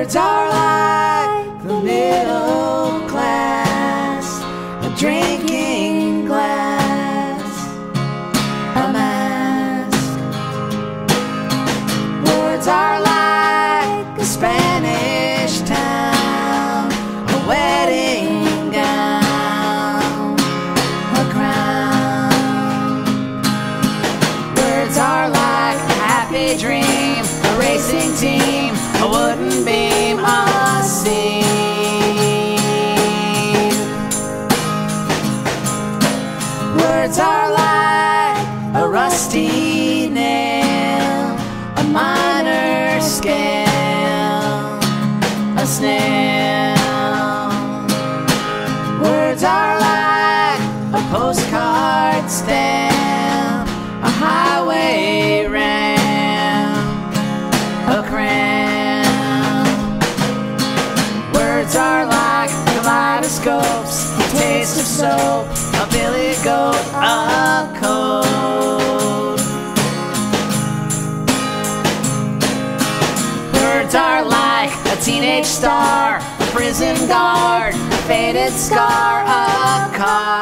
Words are like the middle class, a drinking glass, a mask. Words are like a Spanish town, a wedding gown, a crown. Words are like happy dream, Words are taste of soap, a billy goat, a code. Words are like a teenage star, a prison guard, a faded scar, a car.